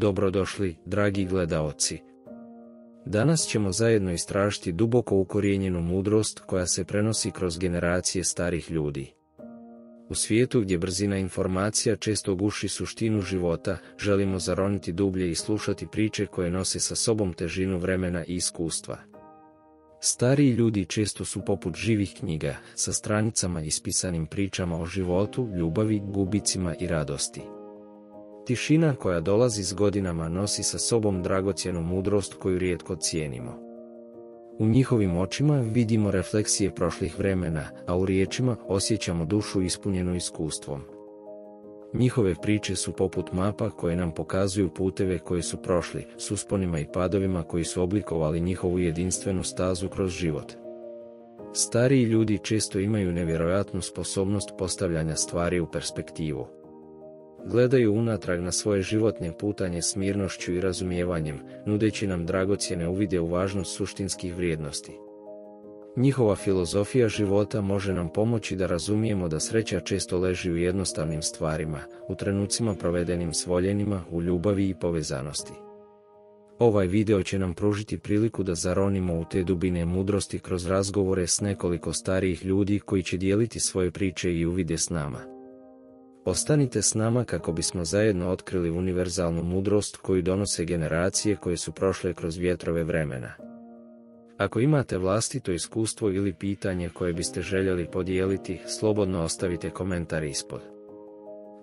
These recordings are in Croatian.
Dobrodošli, dragi gledaoci. Danas ćemo zajedno istražiti duboko ukorijenjenu mudrost koja se prenosi kroz generacije starih ljudi. U svijetu gdje brzina informacija često guši suštinu života, želimo zaroniti dublje i slušati priče koje nose sa sobom težinu vremena i iskustva. Stariji ljudi često su poput živih knjiga, sa stranicama ispisanim pričama o životu, ljubavi, gubicima i radosti. Tišina koja dolazi s godinama nosi sa sobom dragocjenu mudrost koju rijetko cijenimo. U njihovim očima vidimo refleksije prošlih vremena, a u riječima osjećamo dušu ispunjenu iskustvom. Njihove priče su poput mapa koje nam pokazuju puteve koje su prošli, s usponima i padovima koji su oblikovali njihovu jedinstvenu stazu kroz život. Stariji ljudi često imaju nevjerojatnu sposobnost postavljanja stvari u perspektivu. Gledaju unatrag na svoje životne putanje s mirnošću i razumijevanjem, nudeći nam dragocjene uvide u važnost suštinskih vrijednosti. Njihova filozofija života može nam pomoći da razumijemo da sreća često leži u jednostavnim stvarima, u trenucima provedenim s voljenima, u ljubavi i povezanosti. Ovaj video će nam pružiti priliku da zaronimo u te dubine mudrosti kroz razgovore s nekoliko starijih ljudi koji će dijeliti svoje priče i uvide s nama. Ostanite s nama kako bismo zajedno otkrili univerzalnu mudrost koju donose generacije koje su prošle kroz vjetrove vremena. Ako imate vlastito iskustvo ili pitanje koje biste željeli podijeliti, slobodno ostavite komentar ispod.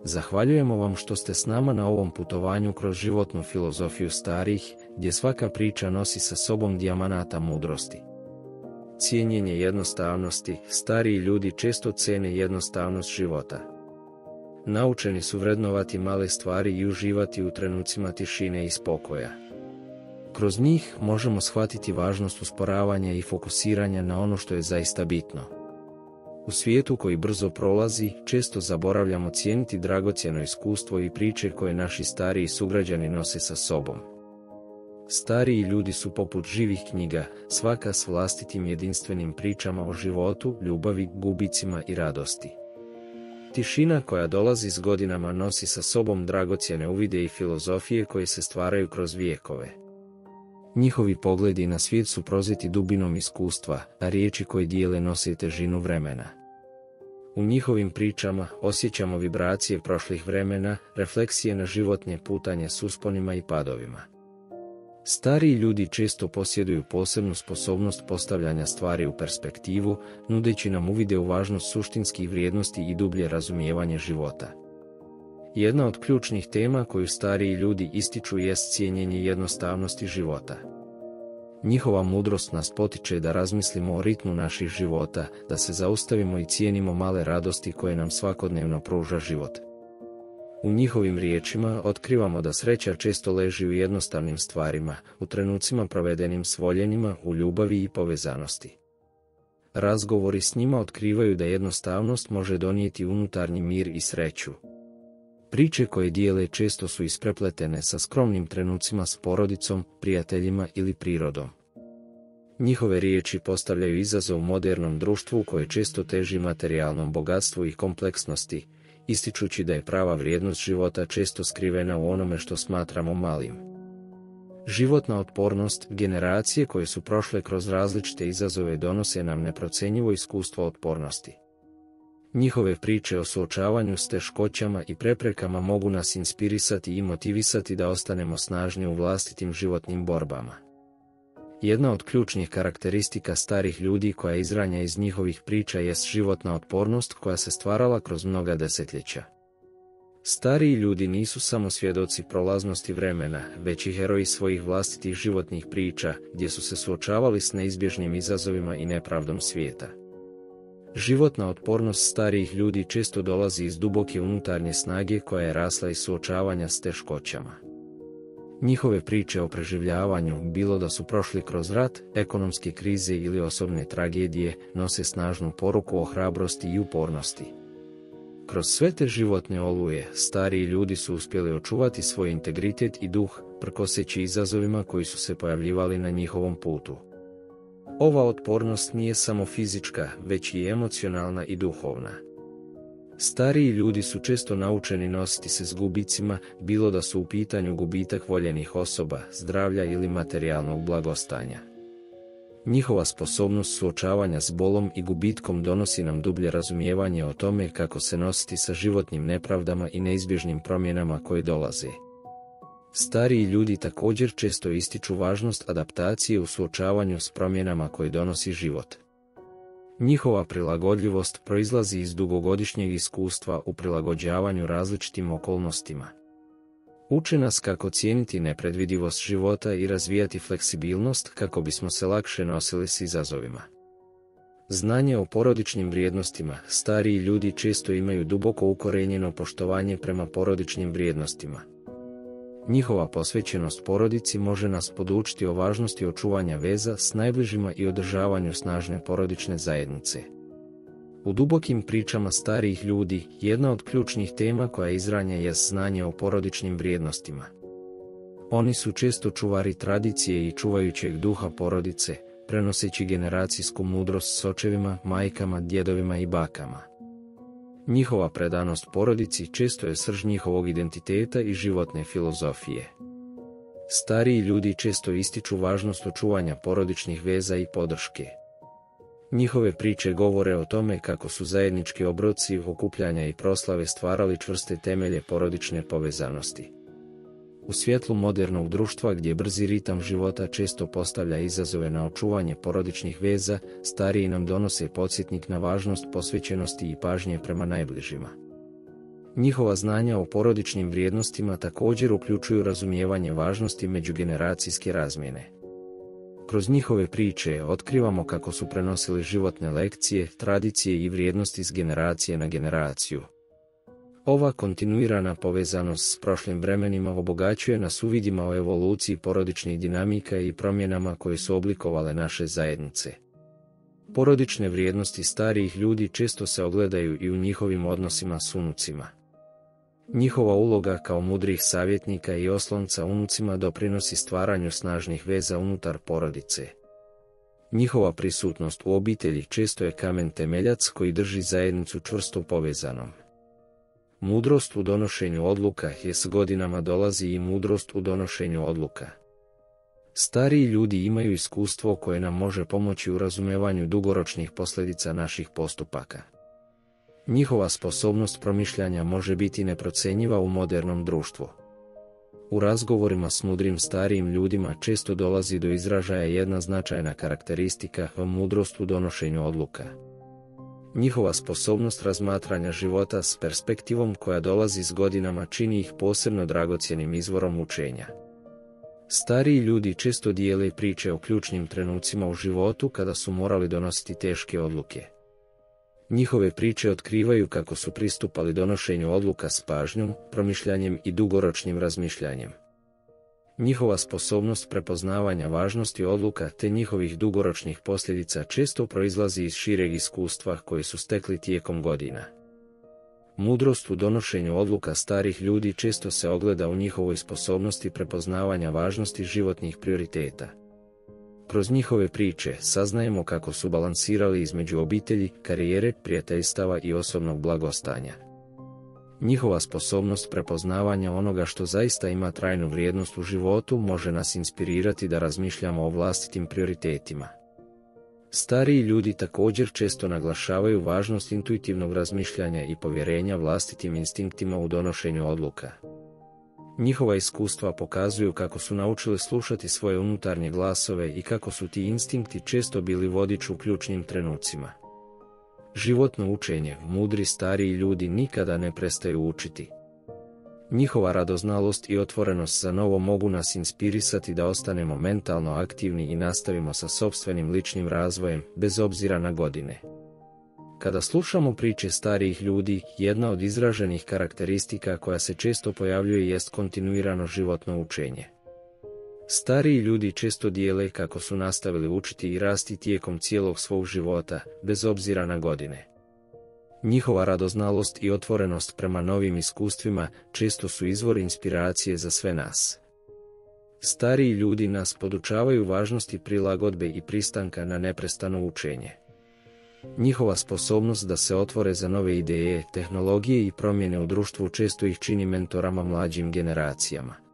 Zahvaljujemo vam što ste s nama na ovom putovanju kroz životnu filozofiju starih, gdje svaka priča nosi sa sobom dijamanata mudrosti. Cijenjenje jednostavnosti, stariji ljudi često cene jednostavnost života. Naučeni su vrednovati male stvari i uživati u trenucima tišine i spokoja. Kroz njih možemo shvatiti važnost usporavanja i fokusiranja na ono što je zaista bitno. U svijetu koji brzo prolazi, često zaboravljamo cijeniti dragocjeno iskustvo i priče koje naši stariji sugrađani nose sa sobom. Stariji ljudi su poput živih knjiga, svaka s vlastitim jedinstvenim pričama o životu, ljubavi, gubicima i radosti. Tišina koja dolazi s godinama nosi sa sobom dragocjene uvide i filozofije koje se stvaraju kroz vijekove. Njihovi pogledi na svijet su prozeti dubinom iskustva, a riječi koje dijele nose težinu vremena. U njihovim pričama osjećamo vibracije prošlih vremena, refleksije na životne putanje s usponima i padovima. Stariji ljudi često posjeduju posebnu sposobnost postavljanja stvari u perspektivu, nudeći nam uvide u važnost suštinskih vrijednosti i dublje razumijevanje života. Jedna od ključnih tema koju stariji ljudi ističu jest cijenjenje jednostavnosti života. Njihova mudrost nas potiče da razmislimo o ritmu naših života, da se zaustavimo i cijenimo male radosti koje nam svakodnevno pruža život. U njihovim riječima otkrivamo da sreća često leži u jednostavnim stvarima, u trenucima provedenim s voljenima, u ljubavi i povezanosti. Razgovori s njima otkrivaju da jednostavnost može donijeti unutarnji mir i sreću, Priče koje dijele često su isprepletene sa skromnim trenucima s porodicom, prijateljima ili prirodom. Njihove riječi postavljaju izazov modernom društvu koje često teži materijalnom bogatstvu i kompleksnosti, ističući da je prava vrijednost života često skrivena u onome što smatramo malim. Životna otpornost, generacije koje su prošle kroz različite izazove donose nam neprocenjivo iskustvo otpornosti. Njihove priče o suočavanju s teškoćama i preprekama mogu nas inspirisati i motivisati da ostanemo snažni u vlastitim životnim borbama. Jedna od ključnih karakteristika starih ljudi koja izranja iz njihovih priča jest životna otpornost koja se stvarala kroz mnoga desetljeća. Stariji ljudi nisu samo svjedoci prolaznosti vremena, već i heroji svojih vlastitih životnih priča, gdje su se suočavali s neizbježnim izazovima i nepravdom svijeta. Životna otpornost starijih ljudi često dolazi iz duboke unutarnje snage koja je rasla iz suočavanja s teškoćama. Njihove priče o preživljavanju, bilo da su prošli kroz rat, ekonomske krize ili osobne tragedije, nose snažnu poruku o hrabrosti i upornosti. Kroz sve te životne oluje, stariji ljudi su uspjeli očuvati svoj integritet i duh, prkoseći izazovima koji su se pojavljivali na njihovom putu. Ova otpornost nije samo fizička, već i emocionalna i duhovna. Stariji ljudi su često naučeni nositi se s gubicima, bilo da su u pitanju gubitak voljenih osoba, zdravlja ili materijalnog blagostanja. Njihova sposobnost suočavanja s bolom i gubitkom donosi nam dublje razumijevanje o tome kako se nositi sa životnim nepravdama i neizbježnim promjenama koje dolaze. Stariji ljudi također često ističu važnost adaptacije u suočavanju s promjenama koje donosi život. Njihova prilagodljivost proizlazi iz dugogodišnjeg iskustva u prilagođavanju različitim okolnostima. Uče nas kako cijeniti nepredvidivost života i razvijati fleksibilnost kako bismo se lakše nosili s izazovima. Znanje o porodičnim vrijednostima, stariji ljudi često imaju duboko ukorenjeno poštovanje prema porodičnim vrijednostima. Njihova posvećenost porodici može nas podučiti o važnosti očuvanja veza s najbližima i održavanju snažne porodične zajednice. U dubokim pričama starijih ljudi, jedna od ključnih tema koja izranja je znanje o porodičnim vrijednostima. Oni su često čuvari tradicije i čuvajućeg duha porodice, prenoseći generacijsku mudrost s očevima, majkama, djedovima i bakama. Njihova predanost porodici često je srž njihovog identiteta i životne filozofije. Stariji ljudi često ističu važnost očuvanja porodičnih veza i podrške. Njihove priče govore o tome kako su zajednički obroci, okupljanja i proslave stvarali čvrste temelje porodične povezanosti. U svjetlu modernog društva gdje brzi ritam života često postavlja izazove na očuvanje porodičnih veza, stariji nam donose podsjetnik na važnost posvećenosti i pažnje prema najbližima. Njihova znanja o porodičnim vrijednostima također uključuju razumijevanje važnosti međugeneracijske razmjene. Kroz njihove priče otkrivamo kako su prenosili životne lekcije, tradicije i vrijednosti s generacije na generaciju. Ova kontinuirana povezanost s prošlim vremenima obogaćuje nas uvidima o evoluciji porodičnih dinamika i promjenama koje su oblikovale naše zajednice. Porodične vrijednosti starijih ljudi često se ogledaju i u njihovim odnosima s unucima. Njihova uloga kao mudrih savjetnika i oslonca unucima doprinosi stvaranju snažnih veza unutar porodice. Njihova prisutnost u obitelji često je kamen temeljac koji drži zajednicu čvrsto povezanom. Mudrost u donošenju odluka je s godinama dolazi i mudrost u donošenju odluka. Stariji ljudi imaju iskustvo koje nam može pomoći u razumevanju dugoročnih posljedica naših postupaka. Njihova sposobnost promišljanja može biti neprocenjiva u modernom društvu. U razgovorima s mudrim starijim ljudima često dolazi do izražaja jedna značajna karakteristika mudrost u donošenju odluka. Njihova sposobnost razmatranja života s perspektivom koja dolazi s godinama čini ih posebno dragocjenim izvorom učenja. Stariji ljudi često dijele priče o ključnim trenucima u životu kada su morali donositi teške odluke. Njihove priče otkrivaju kako su pristupali donošenju odluka s pažnjom, promišljanjem i dugoročnim razmišljanjem. Njihova sposobnost prepoznavanja važnosti odluka te njihovih dugoročnih posljedica često proizlazi iz šireg iskustva koje su stekli tijekom godina. Mudrost u donošenju odluka starih ljudi često se ogleda u njihovoj sposobnosti prepoznavanja važnosti životnih prioriteta. Kroz njihove priče saznajemo kako su balansirali između obitelji, karijere, prijateljstava i osobnog blagostanja. Njihova sposobnost prepoznavanja onoga što zaista ima trajnu vrijednost u životu može nas inspirirati da razmišljamo o vlastitim prioritetima. Stariji ljudi također često naglašavaju važnost intuitivnog razmišljanja i povjerenja vlastitim instinktima u donošenju odluka. Njihova iskustva pokazuju kako su naučili slušati svoje unutarnje glasove i kako su ti instinkti često bili vodič u ključnim trenucima. Životno učenje, mudri stariji ljudi nikada ne prestaju učiti. Njihova radoznalost i otvorenost za novo mogu nas inspirisati da ostanemo mentalno aktivni i nastavimo sa sobstvenim ličnim razvojem, bez obzira na godine. Kada slušamo priče starijih ljudi, jedna od izraženih karakteristika koja se često pojavljuje jest kontinuirano životno učenje. Stariji ljudi često dijele kako su nastavili učiti i rasti tijekom cijelog svog života, bez obzira na godine. Njihova radoznalost i otvorenost prema novim iskustvima često su izvor inspiracije za sve nas. Stariji ljudi nas podučavaju važnosti prilagodbe i pristanka na neprestano učenje. Njihova sposobnost da se otvore za nove ideje, tehnologije i promjene u društvu često ih čini mentorama mlađim generacijama.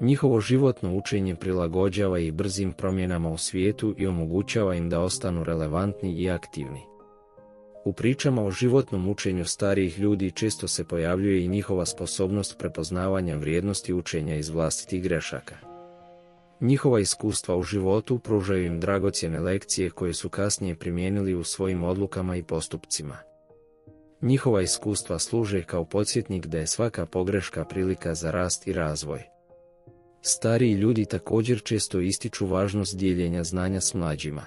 Njihovo životno učenje prilagođava ih brzim promjenama u svijetu i omogućava im da ostanu relevantni i aktivni. U pričama o životnom učenju starijih ljudi često se pojavljuje i njihova sposobnost prepoznavanja vrijednosti učenja iz vlastitih grešaka. Njihova iskustva u životu pružaju im dragocjene lekcije koje su kasnije primijenili u svojim odlukama i postupcima. Njihova iskustva služe kao podsjetnik da je svaka pogreška prilika za rast i razvoj. Stariji ljudi također često ističu važnost dijeljenja znanja s mlađima.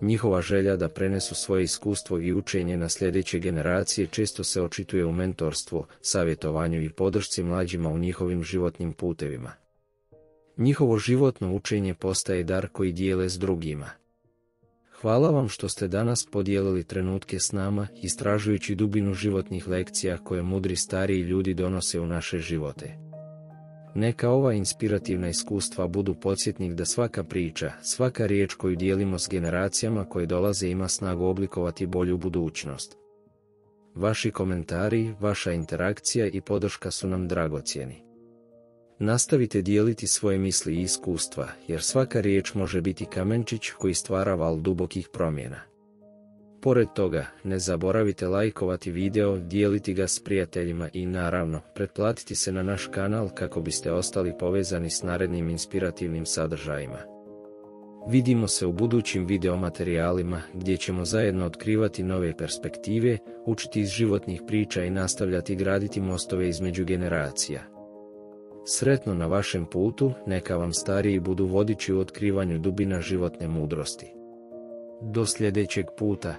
Njihova želja da prenesu svoje iskustvo i učenje na sljedeće generacije često se očituje u mentorstvu, savjetovanju i podršci mlađima u njihovim životnim putevima. Njihovo životno učenje postaje dar koji dijele s drugima. Hvala vam što ste danas podijelili trenutke s nama, istražujući dubinu životnih lekcija koje mudri stariji ljudi donose u naše živote. Neka ova inspirativna iskustva budu podsjetnik da svaka priča, svaka riječ koju dijelimo s generacijama koje dolaze ima snagu oblikovati bolju budućnost. Vaši komentari, vaša interakcija i podrška su nam dragocjeni. Nastavite dijeliti svoje misli i iskustva, jer svaka riječ može biti kamenčić koji stvara val dubokih promjena. Pored toga, ne zaboravite lajkovati video, dijeliti ga s prijateljima i naravno, pretplatiti se na naš kanal kako biste ostali povezani s narednim inspirativnim sadržajima. Vidimo se u budućim videomaterijalima gdje ćemo zajedno otkrivati nove perspektive, učiti iz životnih priča i nastavljati graditi mostove između generacija. Sretno na vašem putu, neka vam stariji budu vodiči u otkrivanju dubina životne mudrosti. Do sljedećeg puta.